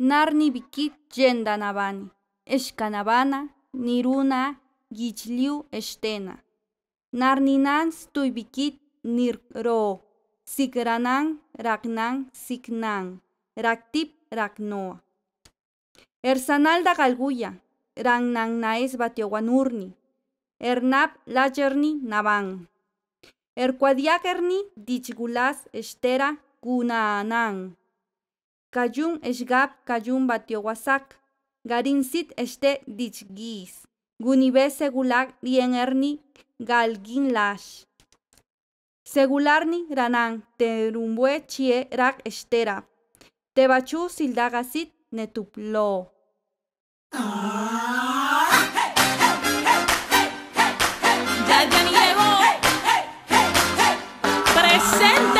narni bikit yenda navani, eshkanavana, niruna, gichliu estena. Narninan stuybikit nirro, sikranan, raknan, siknan, raktip, raknoa. Ersanalda galguya, rangnan naes batiowanurni, ernap lajerni navan. Ercuadiakerni dichgulas estera kunanan. Cayun exgab cayun batiowasak. Garinsit este dichgis. Gunibe segular dien erni galgin lash. Segularni ranan terumbue chie rak estera. Tebachu sildagasit netuplo. ¡Ya, ya ¡Presente!